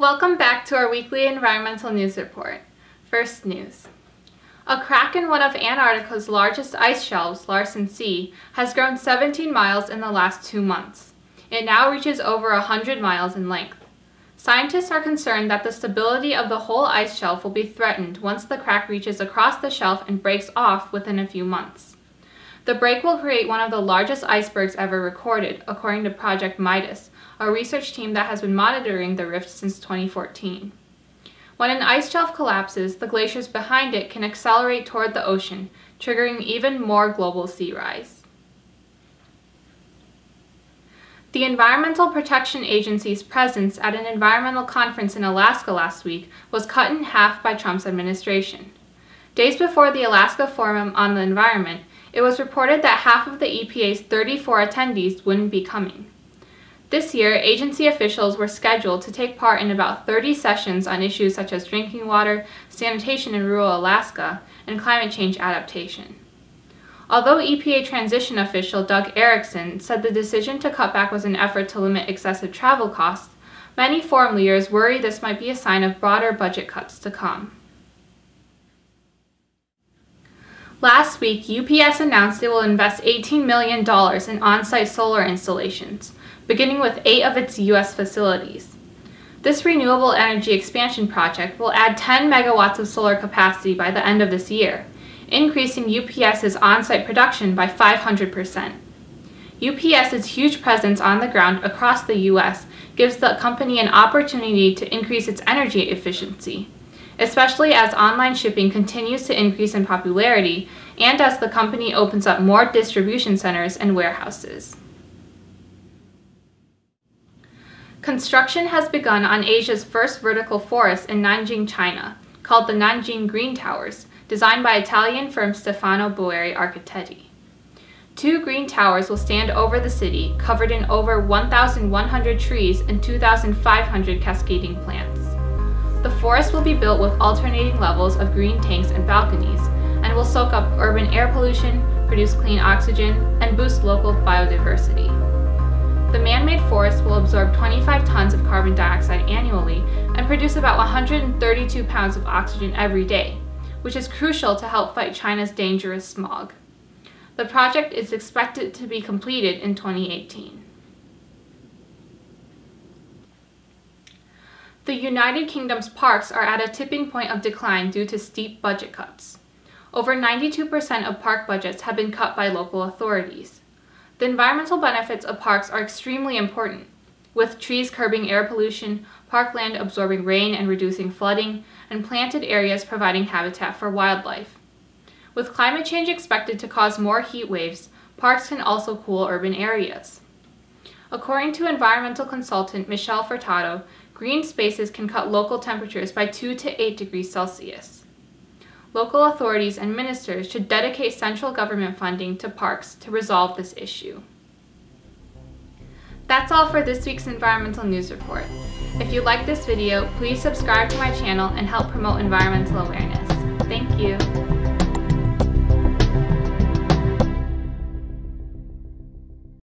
Welcome back to our weekly environmental news report. First news. A crack in one of Antarctica's largest ice shelves, Larsen C, has grown 17 miles in the last two months. It now reaches over 100 miles in length. Scientists are concerned that the stability of the whole ice shelf will be threatened once the crack reaches across the shelf and breaks off within a few months. The break will create one of the largest icebergs ever recorded, according to Project Midas, a research team that has been monitoring the rift since 2014. When an ice shelf collapses, the glaciers behind it can accelerate toward the ocean, triggering even more global sea rise. The Environmental Protection Agency's presence at an environmental conference in Alaska last week was cut in half by Trump's administration. Days before the Alaska Forum on the Environment, it was reported that half of the EPA's 34 attendees wouldn't be coming. This year, agency officials were scheduled to take part in about 30 sessions on issues such as drinking water, sanitation in rural Alaska, and climate change adaptation. Although EPA transition official Doug Ericksen said the decision to cut back was an effort to limit excessive travel costs, many forum leaders worry this might be a sign of broader budget cuts to come. Last week, UPS announced it will invest $18 million in on-site solar installations, beginning with eight of its U.S. facilities. This renewable energy expansion project will add 10 megawatts of solar capacity by the end of this year, increasing UPS's on-site production by 500%. UPS's huge presence on the ground across the U.S. gives the company an opportunity to increase its energy efficiency, especially as online shipping continues to increase in popularity and as the company opens up more distribution centers and warehouses. Construction has begun on Asia's first vertical forest in Nanjing, China, called the Nanjing Green Towers, designed by Italian firm Stefano Boeri Architetti. Two green towers will stand over the city, covered in over 1,100 trees and 2,500 cascading plants. The forest will be built with alternating levels of green tanks and balconies, and will soak up urban air pollution, produce clean oxygen, and boost local biodiversity. Forest will absorb 25 tons of carbon dioxide annually and produce about 132 pounds of oxygen every day, which is crucial to help fight China's dangerous smog. The project is expected to be completed in 2018. The United Kingdom's parks are at a tipping point of decline due to steep budget cuts. Over 92% of park budgets have been cut by local authorities. The environmental benefits of parks are extremely important, with trees curbing air pollution, parkland absorbing rain and reducing flooding, and planted areas providing habitat for wildlife. With climate change expected to cause more heat waves, parks can also cool urban areas. According to environmental consultant Michelle Furtado, green spaces can cut local temperatures by 2 to 8 degrees Celsius local authorities and ministers should dedicate central government funding to parks to resolve this issue. That's all for this week's Environmental News Report. If you like this video, please subscribe to my channel and help promote environmental awareness. Thank you.